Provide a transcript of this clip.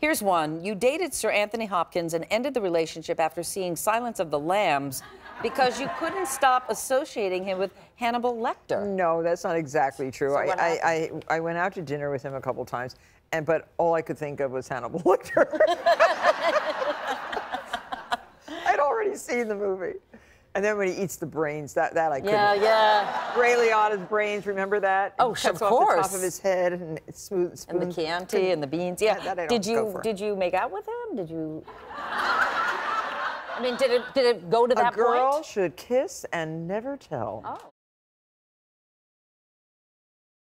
Here's one. You dated Sir Anthony Hopkins and ended the relationship after seeing Silence of the Lambs because you couldn't stop associating him with Hannibal Lecter. No, that's not exactly true. So I, I, I, I went out to dinner with him a couple times, and but all I could think of was Hannibal Lecter. I'd already seen the movie. And then when he eats the brains, that, that I couldn't. Yeah, yeah. Ray Liotta's brains, remember that? Oh, It of cuts off the top of his head and smooth And the Chianti and the beans. Yeah. that I did you did you make out with him? Did you? I mean, did it did it go to that point? A girl point? should kiss and never tell. Oh.